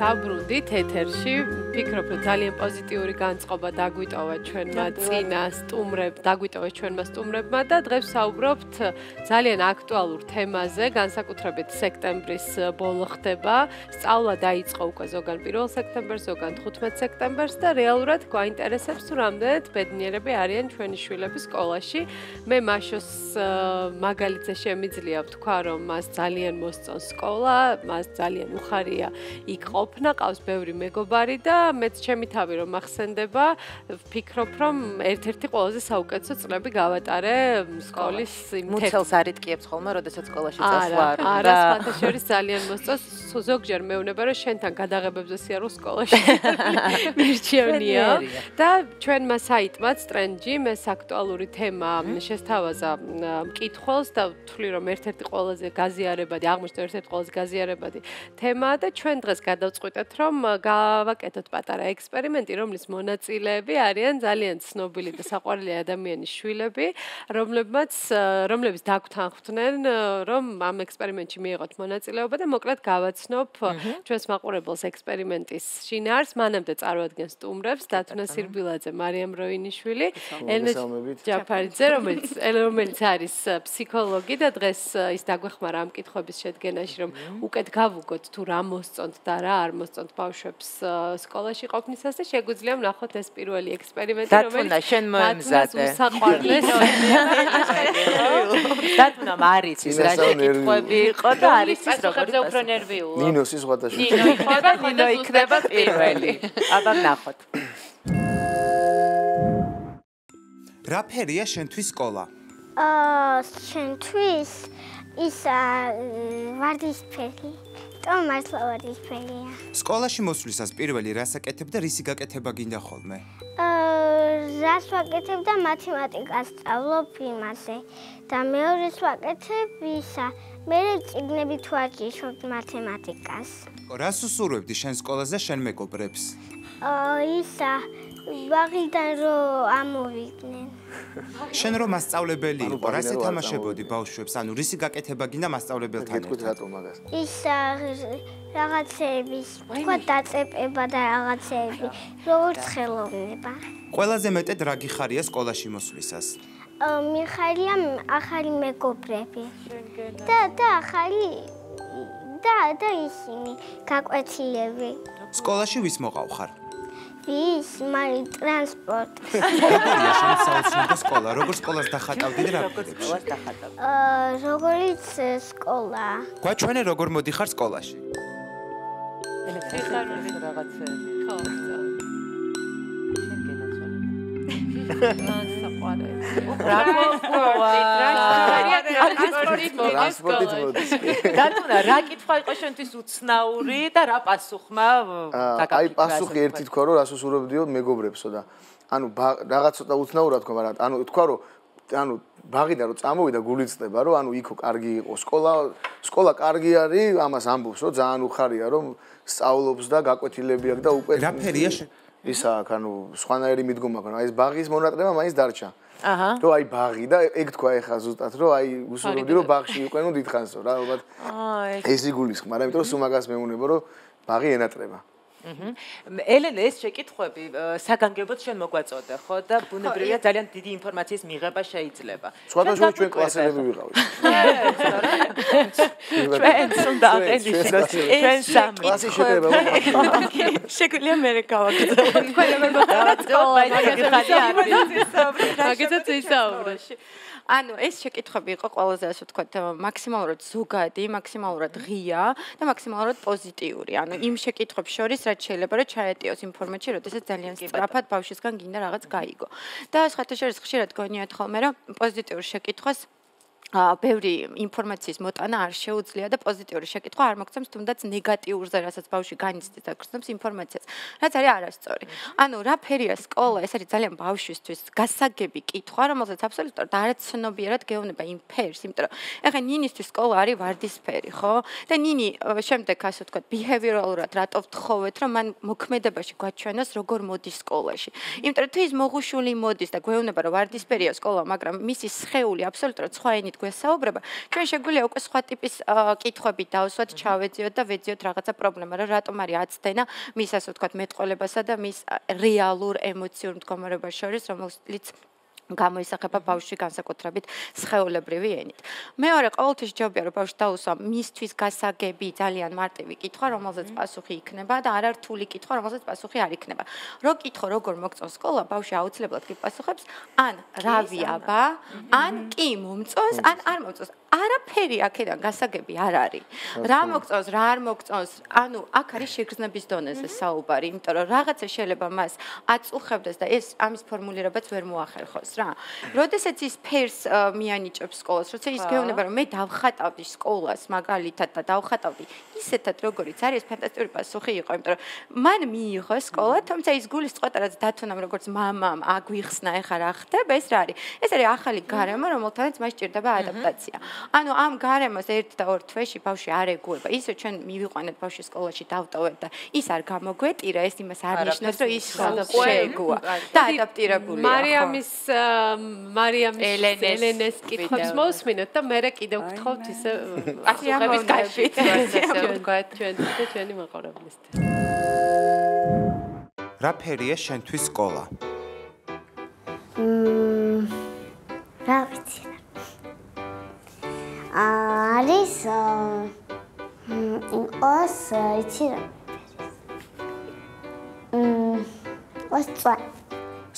დაბრუნდით ეთერში. ფიქრობ, რომ ძალიან პოზიტიური განწყობა დაგვიტოვა ჩვენმა წინა სტუმრებ, დაგვიტოვა ჩვენმა სტუმრებმა და დღეს საუბრობთ ძალიან აქტუალურ თემაზე, განსაკუთრებით სექტემბრის ბოლო ხდება. სწავლა დაიწყო უკვე ზოგან 1 სექტემბერს, ზოგან 15 სექტემბერს და რეალურად გვაინტერესებს თუ რამდენად ბედნიერები არიან ჩვენი შვილები სკოლაში. მე მაშოს მაგალითზე შემიძლია ვთქვა, რომ მას ძალიან მოსწონს სკოლა, მას ძალიან უხარია იქ ყოფნა, ყავს ბევრი მეგობარი და მეც ჩემი თავი რომ ახსენდება, ვფიქრობ რომ ერთ-ერთი ყველაზე საუკეთესო წლები გავატარე სკოლის იმ მუცელს არიტკიებს ხოლმე, როდესაც სკოლაში წასვლა არა. არა, ფანტაშორის ძალიან მოსწონს. ზოგჯერ მეუბნება რომ შენთან გადაღებებზე სიარულ სკოლაში მირჩევნია. და ჩვენმა საიტმაც ტრენჯი მე საქტუალური თემა შესთავაზა მკითხველს და ვთვლი რომ ერთ-ერთი ყველაზე გაზიარებადი აღმოჩნდა ერთ-ერთი ყველაზე გაზიარებადი თემაა და ჩვენ დღეს გადავწყვიტეთ რომ გავაკეთოთ პატარა ექსპერიმენტი რომლის მონაწილეები არიან ძალიან ცნობილი და საყვარელი ადამიანის შვილები რომლებმაც რომლებიც დაგთანხმდნენ რომ ამ ექსპერიმენტში მიიღოთ მონაწილეობა და მოკლედ გავაც ვაცნობ ჩვენს მაყურებელს ექსპერიმენტის შინაარს, მანამდე წარმოადგენს სტუმრებს დათუნა სირბილაძე, მარიამ როინიშვილი, ელენე ჯაფარიძე, რომელიც რომელიც არის ფსიქოლოგი და დღეს ის დაგვეხმარა ამ კითხვების შედგენაში, რომ უკეთ გავუგოთ თუ რა მოსწონთ და რა არ მოსწონთ ბავშვებს სკოლაში ყოფნისას და შეგვიძლია ვნახოთ ეს პირველი ექსპერიმენტი, რომელიც დათუნა შენ მოემზადე. საყვარლეს. დათუნა მარიცის რა შეკითხვები იყო და არის ის როგორი უფრო ნერვიულ ნინოსი სხვადასხვა. ნინო იქნება, ნინო იქნება პირველი. აბა ნახოთ. რა ფერია შენთვის სკოლა? აა, შენთვის ის ვარდისფერი. ტომას ვარდისფერია. სკოლაში მოსვლისას პირველი რას აკეთებ და რისი გაკეთება გინდა ხოლმე? აა, რას ვაკეთებ და მათემატიკას სწავლობ იმაზე. და მეორეს ვაკეთებ ისა მე წიგნები თუ აჭიშობ მათემატიკას. რას უსურვებდი შენ სკოლაზე შენ მეგობრებს? აა ისა ვაღიდან რომ ამოვიდნენ. შენ რომ მასწავლებელი იყო, რას ეთამაშებოდი ბავშვებს? ანუ რისი გაკეთება გინდა მასწავლებელთან? მეთქვა რატომ მაგას? ისა რაღაცეები, თქვა დაწეპება და რაღაცეები, როგორც ხელოვნება. ყველაზე მეტად რა გიხარია სკოლაში მოსვლისას? მიხარია ახალი მეგობრები. და და ახალი და და ისინი გაკვეთილები. სკოლაში ვის მოყავ ხარ? ვის? მარი ტრანსპორტ. როგორია შენ საოცრებო სკოლა? როგორ სკოლას დახატავდი და რა გქონდა? სკოლას დახატავ. აა როგორიც სკოლა. გვაჩვენე როგორ მოდიხარ სკოლაში? ეხარული რაღაცები. ხო, ხო. ტრანსპორტით მოდის. დათუნა, რა კითხვა იყო შენთვის უცნაური და რა პასუხმა დაგაკითხა? აი პასუხი ერთი თქვა რომ რას უსურვებდიო? მეგობრებსო და ანუ რაღაც ცოტა უცნაურად თქვა, მაგრამ ანუ თქვა რომ ანუ ბაღიდან რომ წამოვიდა გულიწდება რომ ანუ იქო კარგი იყო. სკოლა სკოლა კარგი არის ამას ამბობს რომ ძალიან უხარია რომ სწავლობს და გაკვეთილები აქვს და უკვე რა ფერია ისა აქ ანუ სხვანაირი მიდგომა ქონა აი ეს ბაღის მონატრება მაინც დარჩა აჰა. რომ აი ბაღი და ეგ თქვა ეხა ზუსტად რომ აი უსურვდი რომ ბაღში იყვენო დიდხანსო რა ალბათ. აი ეს იგულისხმარა იმიტომ რომ სუმაგას მეუნება რომ ბაღი ენატრება ელენე ეს შეკითხვები საგანგებოდ შენ მოგვაწოდე ხო? და ბუნებრივია ძალიან დიდი ინფორმაციის მიღება შეიძლება. სხვადასხვა ჩვენ კლასელები ვიყავით. ჩვენ უნდა აღენიშნოს ჩვენ სამი კლასი შეიძლება შეგვიძლია მე გავაგრძელო. თქვენ მე მოგვაწოდე მაგაზე ისაუბრე ანუ ეს შეკითხები იყო ყველაზე ასე ვთქვათ მაქსიმალურად ზოგადი, მაქსიმალურად ღია და მაქსიმალურად პოზიტიური. ანუ იმ შეკითხებს შორის რაც შეიძლება რომ ჩაეტიოს ინფორმაცია, როდესაც ძალიან სწრაფად ბავშვისგან გინდა რაღაც გაიგო. და სხვათა შორის ხშირად გონიათ ხოლმე რომ პოზიტიურ შეკითხვას ბევრი ინფორმაციის მოტანა არ შეუძლია და პოზიტიური შეკითხვა არ მოგცემს თუნდაც ნეგატიურზე, რასაც ბავშვი განიცდის და გრძნობს ინფორმაციას. რაც არის არასწორი. ანუ რა ფერია სკოლა? ეს არის ძალიან ბავშვისთვის გასაგები კითხვა, რომელზეც აბსოლუტურად არაცნობიერად გეუბნება იმ ფერს, იმიტომ რომ ეხლა ნინისთვის სკოლა არის ვარდისფერი, ხო? და ნინი შემდეგ ასე ვთქვათ, ბიჰევიორალურად რატო ვთხოვეთ, რომ მან მოქმედებაში გვაჩვენოს როგორ მოდის სკოლაში. იმიტომ რომ თუ ის მოღუშული მოდის და გეუბნება რომ ვარდისფერია სკოლა, მაგრამ მისი სხეული აბსოლუტურად სხვა ენით გვესაუბრება, ჩვენ შეგვიძლია უკვე სხვა ტიპის კითხვები დავსვათ, ჩავეძიოთ და ვეძიოთ რაღაცა პრობლემა, რა რატომ არის აცდენა მის ასე ვთქვათ მეტყოლებასა და მის რეალურ ემოციურ მდგომარეობას შორის, რომელიც გამოისახება ბავშვი განსაკუთრებით სხეულებრივი ენით. მეორე ყოველთვის ჯობია რომ ბავშვი დაუსვა მისთვის გასაგები ძალიან მარტივი კითხვა, რომელზეც პასუხი იქნება და არა რთული კითხვა, რომელზეც პასუხი არ იქნება. რო კითხო როგორ მოგწონს სკოლა, ბავშვი აუცილებლად გიპასუხებს ან რავი აბა, ან კი მომწონს, ან არ მომწონს. არაფერი აქედან გასაგები არ არის. რა მოგწონს, რა არ მოგწონს, ანუ აქ არის შეგრძნების დონეზე საუბარი, იმიტომ რომ რაღაცა შეიძლება მას აწუხებდეს და ეს ამის ფორმულირებაც ვერ მოახერხოს რა. როდესაც ის ფერს მიანიჭებს სკოლას, როცა ის გეუბნება რომ მე დავხატავდი სკოლას მაგალითად და დავხატავდი ისეთად როგორიც არის ფანტასტიკური პასუხი იყო, იმიტომ რომ მან მიიღო სკოლა, თუმცა ის გულის წყვეტა რაც დათუნამ როგორც მამამ აგვიხსნა ეხა რა ხდება, ეს რა არის? ეს არის ახალი გარემო, რომელთანაც მას ჭირდება ადაპტაცია. ანუ ამ გარემოს 1 და 2 თვეში ბავშვი არ ეგუება. ისე ჩვენ მივიყვანეთ ბავშვი სკოლაში დავტოვეთ და ის არ გამოგვეტირა, ეს იმას არ ნიშნავს, რომ ის შეეგუა და ადაპტირებულია. მარიამის მარიამის ელენეს კითხავს მოსმინოთ და მე კიდევ გთხოვთ ისე ასუხების გაშვით. ვთქვათ ჩვენ და ჩვენი მაყურებლისთვის. რა ფერია შენთვის სკოლა? მმ რა ვიცი რა არის ოს იცი რა მ ოს წვა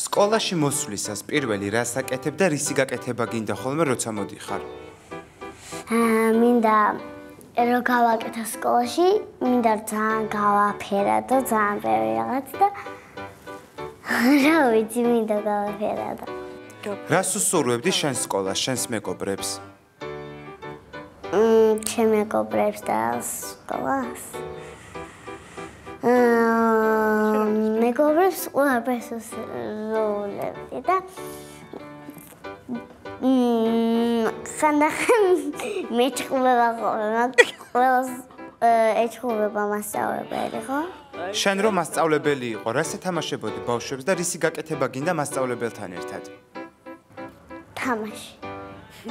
სკოლაში მოსვლისას პირველი რას აკეთებ და რისი გაკეთება გინდა ხოლმე როცა მოდიხარ აა მინდა რო გავაკეთო სკოლაში მინდა ძალიან გავაფერადო ძალიან ბევრი რაღაც და რა ვიცი მინდა გავაფერადო რას უსურვებდი შენ სკოლას შენს მეგობრებს ჩემ მეგობრებს და სკოლას. აა მეგობრებს ყველაფერს ვულებდი და მმ ხანდახან მეჭყვება ხოლმე ყველას ეჭყვება მასწავლებელი ხო? შენ რომ მასწავლებელი იყო, რა სათამაშებოდი ბავშვებს და რისი გაკეთება გინდა მასწავლებელთან ერთად? თამაში.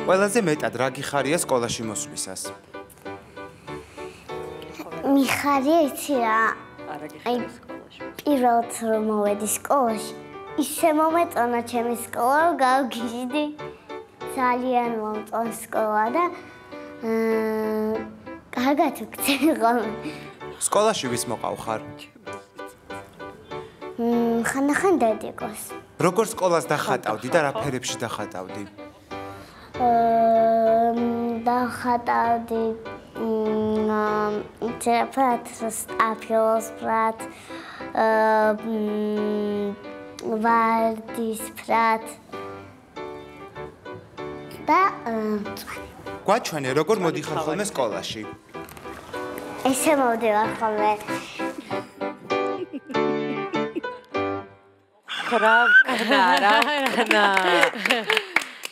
ყველაზე მეტად რა გიხარია სკოლაში მოსვლისას? მიხარია იცი რა? არა გიხარია სკოლაში. პირველად რომ მოვედი სკოლაში, ისე მომეწონა ჩემი სკოლა, რომ გავგიჟდი. ძალიან მომწონს სკოლა და აა კარგად ვქცევი ხოლმე. სკოლაში ვის მოყავხარ? მ ხანდახან დედიკოს. როგორ სკოლას დახატავდი და რა ფერებში დახატავდი? დახატავდი თეატრად სტაფილოს ფრად ვარდის ფრად და გვაჩვენე როგორ მოდიხარ ხოლმე სკოლაში? ესე მოდივარ ხოლმე. ხრავ კნა რა კნა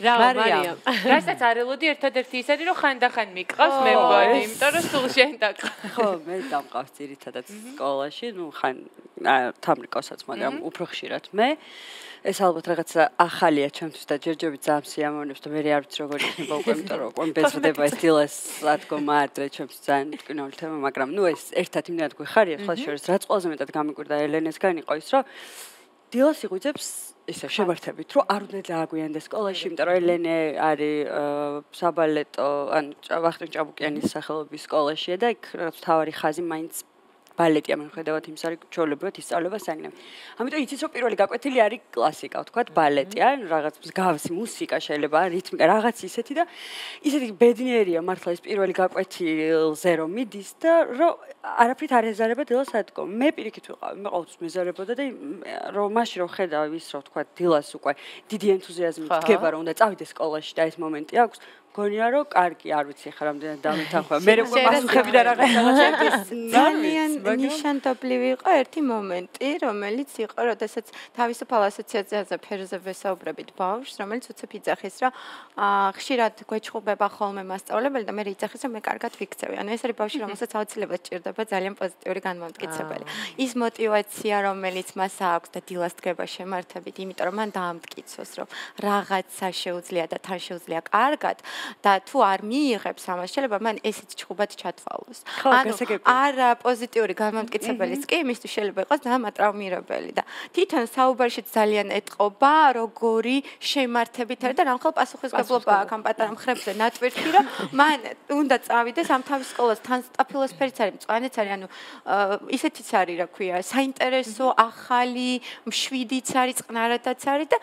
რა მარიამ რასაც არელოდი ერთადერთი ის არის რომ ხანდახან მიყავს მე მგონი იმიტომ რომ სულ შენ დაკ ხო მე დამყავს ძირითადად სკოლაში ნუ ხან თამრიკოსაც მაგრამ უფრო ხშირად. მე ეს ალბათ რაღაცა ახალია ჩემთვის და ჯერჯერობით ძალიან სიამოვნებს და მე არ ვიცი როგორ იქნება უკვე იმიტომ რომ უკვე ბეზრდება ეს დილას სადგომა ადრე ჩემთვის ძალიან მტკნეული თემა მაგრამ ნუ ეს ერთად იმდანად გვიხარია სხვა შორის რაც ყველაზე მეტად გამიკვირდა ელენესგან იყო ის რომ დილას იღვიძებს ისე შემართებით, რომ არ უნდა დააგვიანდეს სკოლაში, იმიტომ რომ ელენე არის საბალეტო, ან ვახტანგ ჭაბუკიანის სახელობის სკოლაშია და იქ რაღაც თავარი ხაზი მაინც ბალეტი ამ ხედავთ იმ სარი ჩოლებოთ ისწავლება საგნები. ამიტომ იცით რომ პირველი გაკვეთილი არის კლასიკა, ვთქვათ ბალეტი, ან რაღაც მსგავსი მუსიკა შეიძლება, რითმიკა, რაღაც ისეთი და ისეთი ბედნიერია მართლა ეს პირველი გაკვეთილზე რომ მიდის და რომ არაფრით არ ეზარება დილას ადგომ. მე პირიქით ვიყავი, მე ყოველთვის მეზარებოდა და რომ მაშინ რომ ხედავ ის რომ ვთქვათ დილას უკვე დიდი ენთუზიაზმით დგება რომ უნდა წავიდე სკოლაში და ეს მომენტი აქვს. გონია რომ კარგი, არ ვიცი ხა რამდენად დამეთანხმა. მე უკვე მასუხები და რაღაცა ძალიან ნიშანთობლივი იყო ერთი მომენტი, რომელიც იყო, როდესაც თავისუფალ ასოციაციაზე ფერზე ვესაუბრებით ბავშვს, რომელიც უცებ იძახის, რომ ხშირად გვეჩხუბება ხოლმე მასწავლებელი და მე იძახის, რომ მე კარგად ვიქცევი. ანუ ეს არის ბავშვი, რომელსაც აუცილებლად ჭირდება ძალიან პოზიტიური განმარტკიცებელი. ის мотиваცია, რომელიც მას აქვს და დილას დგება შემართებით, იმიტომ რომ მან დაამტკიცოს, რომ რაღაცა შეუძლია და თან შეუძლია კარგად. და თუ არ მიიღებს ამას, შეიძლება მან ესეც ჭუბად ჩათვალოს. ანუ არა პოზიტიური განმამტკიცებელიც კი იმისთვის შეიძლება იყოს დამატრაუმირებელი და თვითონ საუბარში ძალიან ეთყობა როგორი შემართებით არის და რამხელ პასუხისგებლობა აქვს ამ პატარა მხრებზე. ნატვირთი რომ მან უნდა წავიდეს ამ თავის სკოლას. თან სტაფილოსფერიც არის მწვანეც არის ანუ ისეთიც არის რა ქვია საინტერესო ახალი მშვიდიც არის წყნარადაც არის და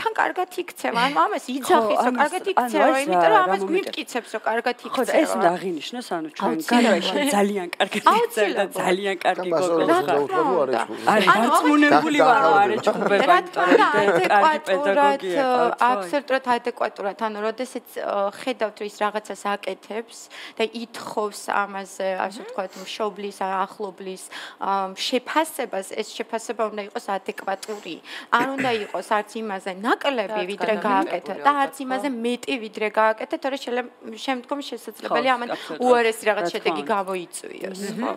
თან კარგად იქცევა. ანუ ამას იძახის რომ კარგად იქცევა იმიტომ რომ ამას გვიმტკიცებს რომ კარგად იქცევა ხო ეს უნდა აღინიშნოს ანუ ჩვენ გარკვეულში ძალიან კარგად იქცევა და ძალიან კარგი გოგონა არის დარწმუნებული ვარ არის ადეკვატურად აბსოლუტურად ადეკვატურად ანუ როდესაც ხედავთ ის რაღაცას აკეთებს და ითხოვს ამაზე ასე ვთქვათ მშობლის ახლობლის შეფასებას ეს შეფასება უნდა იყოს ადეკვატური არ უნდა იყოს არც იმაზე ნაკლები ვიდრე გააკეთა და არც იმაზე მეტი ვიდრე გააკეთა თორე შეიძლება შემდგომ შესაძლებელია ამან უარესი რაღაც შედეგი გამოიწვიოს ხო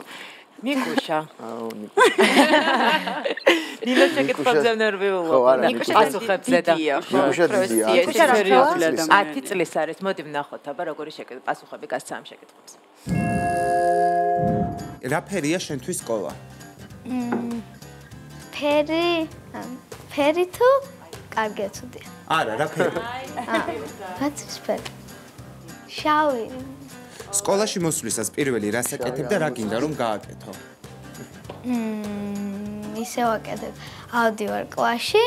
მიკუშა. აუ მიკუშა. ნინა შეკითხებზე ნერვიულობა. მიკუშა პასუხებზე და მიკუშა დიდია. მიკუშა რა 10 წლის არის. მოდი ვნახოთ აბა როგორი შეკითხვა პასუხები გასცა ამ შეკითხვებს. რა ფერია შენთვის სკოლა? მმ ფერი ფერი თუ კარგია თუდია. არა, რა ფერი? აა. რაც ფერი? შავი. სკოლაში მოსვლისას პირველი რას აკეთებ და რა გინდა რომ გააკეთო? მმ ისე ვაკეთებ. ავდივარ კლასში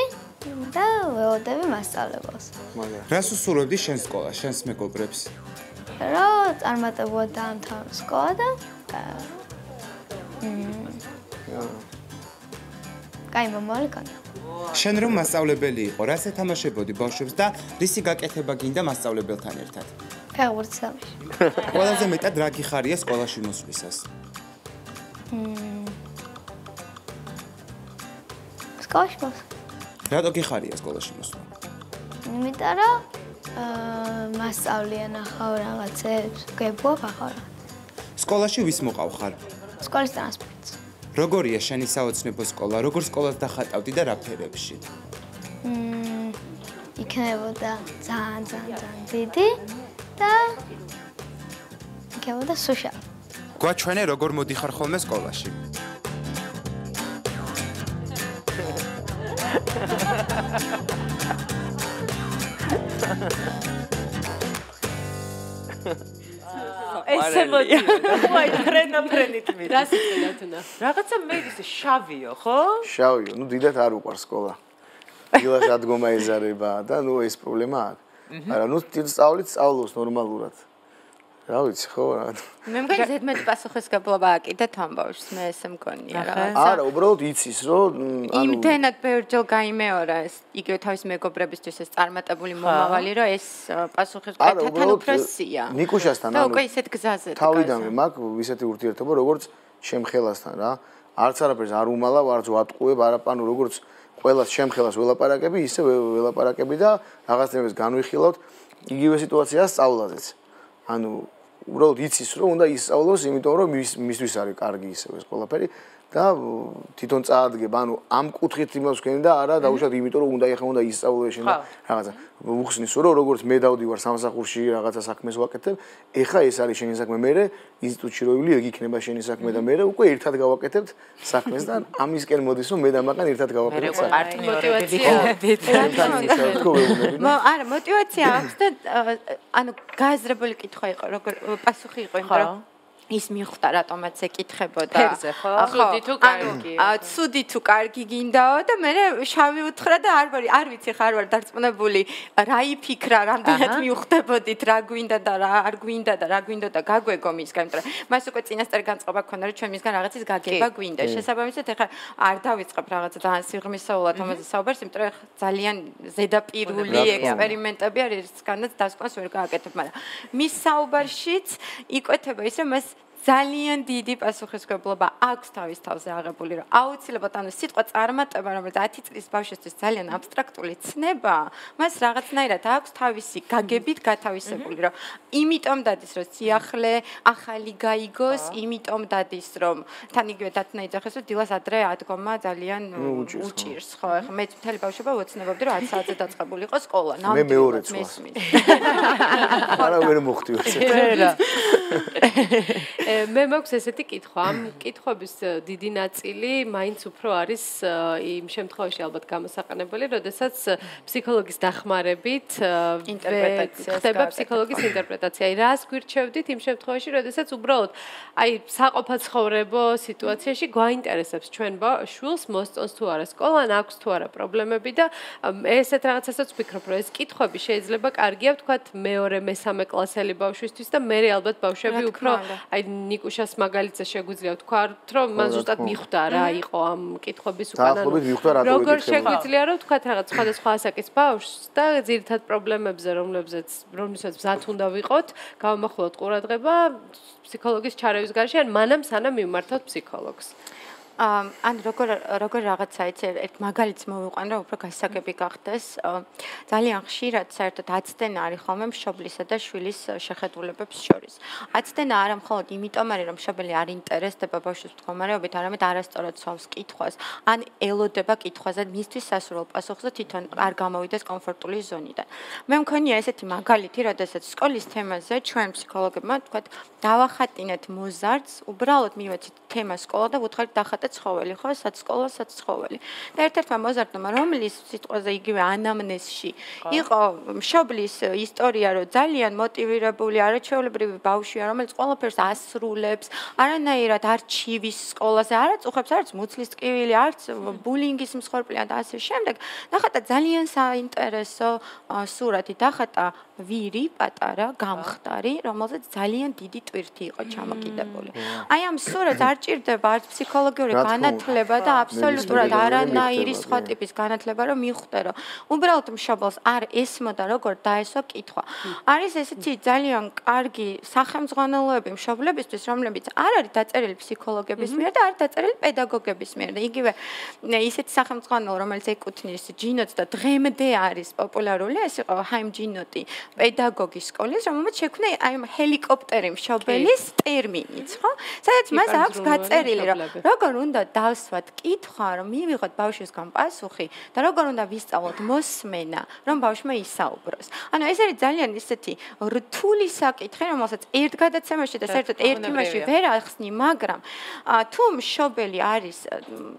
და ველოდები მასწავლებელს. რას უსურვებდი შენ სკოლა, შენს მეგობრებს? რა წარმატებულად დაამთავრე სკოლა და მმ კაი მომავალი კანა. შენ რომ მასწავლებელი იყო, რას ეთამაშებოდი ბავშვებს და რისი გაკეთება გინდა მასწავლებელთან ერთად? ფეხბურთს თამაში. ყველაზე მეტად რა გიხარია სკოლაში მოსვლისას? მმ სკოლაში მოსვლა. რატო გიხარია სკოლაში მოსვლა? იმიტომ რომ აა მასწავლიან ახალ რაღაცებს, გებობ ახალ. სკოლაში ვის მოყავ ხარ? სკოლის ტრანსპორტს. როგორია შენი საოცნებო სკოლა? როგორ სკოლას დახატავდი და რა ფერებში? მმ იქნებოდა ძალიან ძალიან ძალიან დიდი და იქნებოდა სუშა. გვაჩვენე როგორ მოდიხარ ხოლმე სკოლაში? ესე მოდი. ვაი, ფრენა ფრენით მი. რა სიტყვა თუნა? რაღაცა მე ისე შავიო, ხო? შავიო, ну დიდათ არ უყარ სკოლა. დილას ადგომა ეზარება და ну ეს პრობლემა აქვს. არა, ну სწავლით სწავლობს ნორმალურად. რა ვიცი ხო რა. მე მგონი ზედმეტ პასუხისგებლობა აკიდეთ ამბავს მე ესე მგონია რა. არა უბრალოდ იცის რომ ანუ იმდენად ბევრჯერ გაიმეორა ეს იგივე თავის მეგობრებისთვის ეს წარმატებული მომავალი რომ ეს პასუხისგებლობა თან უფროსია. ნიკუშასთან ანუ და უკვე ისეთ გზაზე თავიდანვე მაგ ისეთი ურთიერთობა როგორც შემხელასთან რა. არც არაფერს არ უმალავ არც ვატყუებ არა პანუ როგორც ყოველას შემხელას ველაპარაკები ისე ველაპარაკები და რაღაცნაირად განვიხილავთ. იგივე სიტუაციაა სწავლაზეც. ანუ უბრალოდ იცის რომ უნდა ისწავლოს, იმიტომ რომ მის მისთვის არის კარგი ისევ ეს ყველაფერი და თვითონ წაადგება, ანუ ამ კუთხით იმას ვქენი და არა დაუშვათ იმიტომ რომ უნდა ეხა უნდა ისწავლო ეს და რაღაცა. უხსნის რომ როგორც მე დავდივარ სამსახურში რაღაცა საქმეს ვაკეთებ, ეხა ეს არის შენი საქმე, მე ინსტიტუტში როილი ეგ იქნება შენი საქმე და მე უკვე ერთად გავაკეთებთ საქმეს და ამისკენ მოდის რომ მე და მაგან ერთად გავაკეთებთ საქმეს. მოტივაცია. მა არა მოტივაცია აქვს და ანუ გააზრებული კითხვა იყო როგორ პასუხი იყო იმიტომ რომ ის მიხვდა რატომაც ეკითხებოდა. ფერზე ხო? ცუდი თუ კარგი. აა ცუდი თუ კარგი გინდაო და მე შავი უთხრა და არ ვარ არ ვიცი ხარ ვარ დარწმუნებული რა იფიქრა რამდენად მიხვდებოდით რა გვინდა და რა არ გვინდა და რა გვინდა და გაგვეგო მისგან იმიტომ რომ მას უკვე წინასწარ განწყობა ქონდა რომ ჩვენ მისგან რაღაცის გაგება გვინდა. შესაბამისად ეხლა არ დავიწყებ რაღაცა ძალიან სიღრმისეულად ამაზე საუბარს იმიტომ რომ ძალიან ზედაპირული ექსპერიმენტები არის რისგანაც დასკვნას ვერ გააკეთებ მაგრამ მის საუბარშიც იკვეთება ის რომ მას ძალიან დიდი პასუხისგებლობა აქვს თავის თავზე აღებული, რომ აუცილებლად ანუ სიტყვა წარმატება, რომელიც 10 წლის ბავშვისთვის ძალიან აბსტრაქტული ცნება, მას რაღაცნაირად აქვს თავისი გაგებით გათავისებული, რომ იმიტომ დადის, რომ სიახლე ახალი გაიგოს, იმიტომ დადის, რომ თან იგივე დათნა იძახეს, რომ დილას ადრე ადგომა ძალიან უჭირს, ხო? ეხლა მე მთელი ბავშვობა ვოცნებობდი, რომ 10 საათზე დაწყებული იყო სკოლა. მე მეორე წვას. არა ვერ მოხდი ვერა. მე მაქვს ესეთი კითხვა, ამ კითხების დიდი ნაწილი მაინც უფრო არის იმ შემთხვევაში ალბათ გამოსაყენებელი, როდესაც ფსიქოლოგის დახმარებით ინტერპრეტაცია ხდება ფსიქოლოგის ინტერპრეტაცია. აი რას გვირჩევდით იმ შემთხვევაში, როდესაც უბრალოდ აი საყოფაცხოვრებო სიტუაციაში გვაინტერესებს? ჩვენ შულს მოსწონს თუ არა სკოლა, აქვს თუ არა პრობლემები და ესეთ რაღაცასაც ვფიქრობ, რომ ეს კითხვები შეიძლება კარგია ვთქვათ მეორე მესამე კლასელი ბავშვისთვის და მე ალბათ ბავშვები უფრო აი ნიკუშას მაგალითზე შეგვიძლია ვთქვა, რომ მან ზუსტად მიხვდა რა იყო ამ კითხების უკანა. როგორ შეგვიძლია რომ ვთქვათ რაღაც სხვადასხვა ასაკის ბავშვს და ძირითად პრობლემებზე, რომლებზეც რომლებსაც მზად უნდა ვიყოთ, გავამახვილოთ ყურადღება ფსიქოლოგის ჩარევის გარშე ან მანამ სანამ მიმართოთ ფსიქოლოგს. ან როგორ როგორ რაღაცა იცი ერთ მაგალითს მოვიყვან რომ უფრო გასაგები გახდეს. ძალიან ხშირად საერთოდ აცდენა არის ხოლმე მშობლისა და შვილის შეხედულებებს შორის. აცდენა არა მხოლოდ იმიტომ არის რომ მშობელი არ ინტერესდება ბავშვის მდგომარეობით არამედ არასწორად ცავს კითხვას ან ელოდება კითხვაზე მისთვის სასურველ პასუხზე თვითონ არ გამოვიდეს კომფორტული ზონიდან. მე მქონია ესეთი მაგალითი როდესაც სკოლის თემაზე ჩვენ ფსიქოლოგებმა თქვა დავახატინეთ მოზარდს უბრალოდ მივეცით თემა სკოლა და ვუთხარით დახატეთ ცხოველი ხო? საცკოლა საცხოველი და ერთ-ერთმა მოზარდმა რომლის სიტყვაზე იგივე ანამნეზში იყო მშობლის ისტორია რომ ძალიან მოტივირებული არაჩვეულებრივი ბავშვია რომელიც ყველაფერს ასრულებს არანაირად არ ჩივის სკოლაზე არ აწუხებს არც მუცლის ტკივილი არც ბულინგის მსხვერპლია და ასე შემდეგ. ნახატა ძალიან საინტერესო სურათი. დახატა ვირი პატარა გამხდარი რომელზეც ძალიან დიდი ტვირთი იყო ჩამოკიდებული. აი ამ სურათს არ ჭირდება არც ფსიქოლოგიური განათლება და აბსოლუტურად არანაირი სხვა ტიპის განათლება რომ მიხვდე რომ უბრალოდ მშობელს არ ესმოდა როგორ დაესვა კითხვა. არის ესეთი ძალიან კარგი სახელმძღვანელოები მშობლებისთვის რომლებიც არ არის დაწერილი ფსიქოლოგების მიერ და არ დაწერილი პედაგოგების მიერ. და იგივე ისეთი სახელმძღვანელო რომელიც ეკუთვნის ჯინოტს და დღემდე არის პოპულარული ეს იყო ჰაიმ ჯინოტი პედაგოგის სკოლის რომელმაც შექმნა აი ჰელიკოპტერი მშობელის ტერმინიც ხო? სადაც მას აქვს გაწერილი რომ როგორ უნდა დავსვათ კითხვა, რომ მივიღოთ ბავშვისგან პასუხი და როგორ უნდა ვისწავლოთ მოსმენა, რომ ბავშვმა ისაუბროს. ანუ ეს არის ძალიან ისეთი რთული საკითხი, რომელსაც ერთ გადაცემაში და საერთოდ ერთ იმაში ვერ ახსნი, მაგრამ თუ მშობელი არის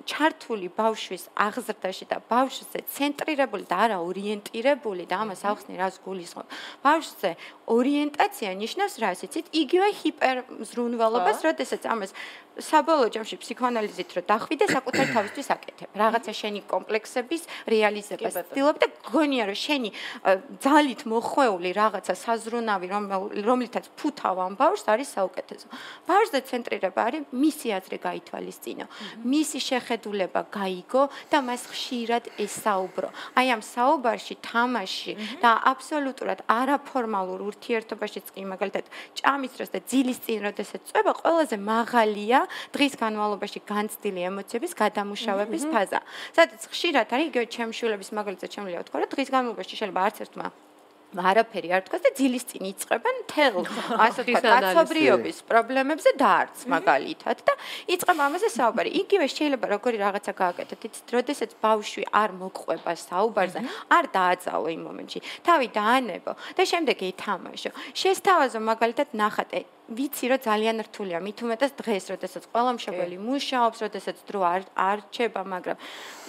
ჩართული ბავშვის აღზრდაში და ბავშვზე ცენტრირებული და არა ორიენტირებული და ამას ახსნი რას გულისხმობ. ბავშვზე ორიენტაცია ნიშნავს რას იცით? იგივე ჰიპერზრუნველობას, როდესაც ამას საბოლოო ჯამში ფსიქოანალიზით რომ დახვიდე საკუთარ თავისთვის აკეთებ. რაღაცა შენი კომპლექსების რეალიზებას ცდილობ და გონია რომ შენი ძალით მოხვეული რაღაცა საზრუნავი რომლითაც ფუთავ ამ ბავშვს არის საუკეთესო. ბავშვზე ცენტრირება არის მისი აზრი გაითვალისწინო. მისი შეხედულება გაიგო და მას ხშირად ესაუბრო. აი ამ საუბარში თამაში და აბსოლუტურად არაფორმალურ ურთიერთობაშიც კი მაგალითად ჭამის დროს და ძილის წინ როდესაც წვება ყველაზე მაღალია დღის განმავლობაში განცდილი ემოციების გადამუშავების ფაზა. სადაც ხშირად არის იგივე ჩემშულების მაგალითად შემიძლია ვთქვა, რომ დღის განმავლობაში შეიძლება არც ერთმა არაფერი არ თქვას და ძილის წინ იწება თელ ასე თქვა კაცობრიობის პრობლემებზე დაარც მაგალითად და იწება ამაზე საუბარი. იგივე შეიძლება როგორი რაღაცა გააკეთოთ, იცით, როდესაც ბავშვი არ მოგყვება საუბარზე, არ დააძალო იმ მომენტში. თავი დაანებო და შემდეგ ითამაშო. შესთავაზო მაგალითად ნახატე ვიცი რომ ძალიან რთულია. მით უმეტეს დღეს როდესაც ყველა მშობელი მუშაობს როდესაც დრო არ არჩება მაგრამ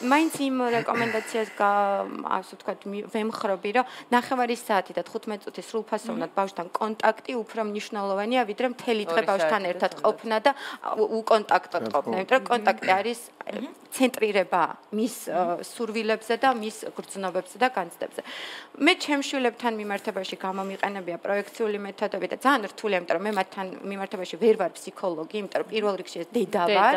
მაინც იმ რეკომენდაციას ასე ვთქვათ ვემხრობი რომ ნახევარი საათი და 15 წუთი სრულფასოვნად ბავშვთან კონტაქტი უფრო მნიშვნელოვანია ვიდრე მთელი დღე ბავშვთან ერთად ყოფნა და უკონტაქტოდ ყოფნა. იმიტომ რომ კონტაქტი არის ცენტრირება მის სურვილებზე და მის გრძნობებზე და განცდებზე. მე ჩემშვილებთან მიმართებაში გამომიყენებია პროექციული მეთოდები და ძალიან რთულია იმიტომ რომ მე მათ თან მიმართებაში ვერ ვარ ფსიქოლოგი, იმიტომ რომ პირველ რიგში ეს დედა ვარ.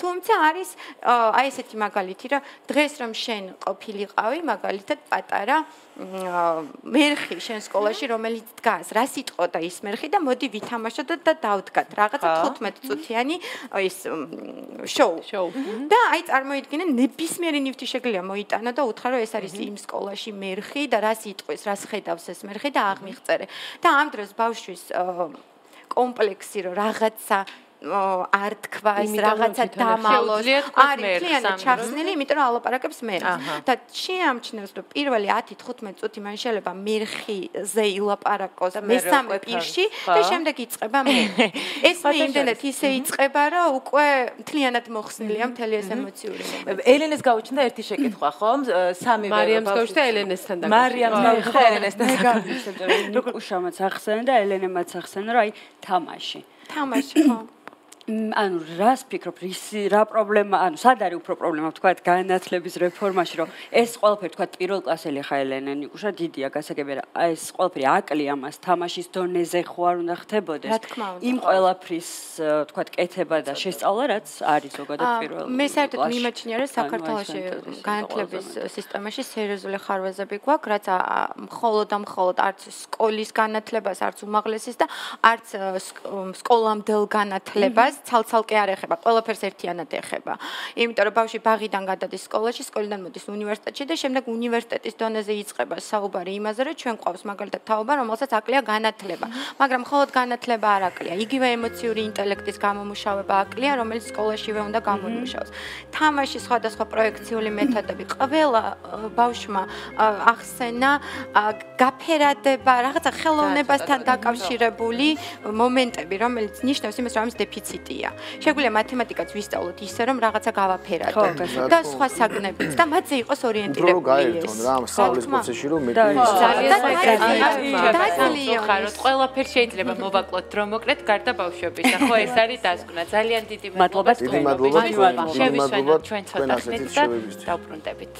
თუმცა არის აი ესეთი მაგალითი, რომ დღეს რომ შენ ყოფილიყავი, მაგალითად პატარა მერხი შენ სკოლაში რომელიც დგას. რა სიტყვა და ის მერხი და მოდი ვითამაშოთ და დავდგათ. რაღაცა 15 წუთიანი ის შოუ. და აი წარმოიდგინე ნებისმიერი ნივთი შეგლია მოიტანა და უთხრა რომ ეს არის იმ სკოლაში მერხი და რა სიტყვის რას ხედავს ეს მერხი და აღმიღწერე და ამ დროს ბავშვის კომპლექსი რომ რაღაცა არ თქვა ის რაღაცა დამალოს. არის კლიანტ ჩახსნილი იმიტომ რომ ალაპარაკებს მე და შეამჩნევს რომ პირველი 10-15 წუთი მან შეიძლება მერხიზე ილაპარაკოს მესამე პირში და შემდეგ იწება მე. ეს მე იმდენად ისე იწება რომ უკვე კლიანტ მოხსნილია მთელი ეს ემოციური ელენეს გაუჩნდა ერთი შეკითხვა ხომ? სამი მარიამს გაუჩნდა ელენესთან და მარიამს გაუჩნდა ელენესთან როგორ უშამაც ახსენე და ელენემაც ახსენე რომ აი თამაში. თამაში ხო ანუ რას ფიქრობ? ისი რა პრობლემა ანუ სად არის უფრო პრობლემა თქვა განათლების რეფორმაში რომ ეს ყველაფერი თქვა პირველ კლასელი ხა ელენე ნიკუშა დიდია გასაგებია ეს ყველაფერი აკლია მას თამაშის დონეზე ხო არ უნდა ხდებოდეს? იმ ყველაფრის თქვა კეთება და შესწავლა რაც არის ზოგადად პირველ მე საერთოდ მიმაჩნია რომ საქართველოში განათლების სისტემაში სერიოზული ხარვეზები გვაქვს რაც მხოლოდ და მხოლოდ არც სკოლის განათლებას არც უმაღლესის და არც სკოლამდელ განათლებას ეს ცალ-ცალკე არ ეხება, ყველაფერს ერთიანად ეხება. იმიტომ რომ ბავშვი ბაღიდან გადადის სკოლაში, სკოლიდან მოდის უნივერსიტეტში და შემდეგ უნივერსიტეტის დონეზე იწყება საუბარი იმაზე, რომ ჩვენ ყავს მაგალითად თაობა, რომელსაც აკლია განათლება. მაგრამ მხოლოდ განათლება არ აკლია, იგივე ემოციური ინტელექტის გამომუშავება აკლია, რომელიც სკოლაშივე უნდა გამომუშავოს. თამაში სხვადასხვა პროექციული მეთოდები, ყველა ბავშვმა ახსენა გაფერადება, რაღაცა ხელოვნებასთან დაკავშირებული მომენტები, რომელიც ნიშნავს იმას, რომ ამის დეფიციტი მარტია. შეგვიძლია მათემატიკაც ვისწავლოთ ისე, რომ რაღაცა გავაფერადოთ და სხვა საგნებიც და მათზე იყოს ორიენტირებული. რო გაერთონ რა, სწავლის პროცესში რომ მეტი ძალიან ძალიან ხაროთ. ყველაფერ შეიძლება მოვაკლოთ დრო მოკლედ გარდა ბავშვების. ხო ეს არის დასკვნა. ძალიან დიდი მადლობა. დიდი მადლობა. შევისვენოთ ჩვენ ცოტა ხნით და დავბრუნდებით.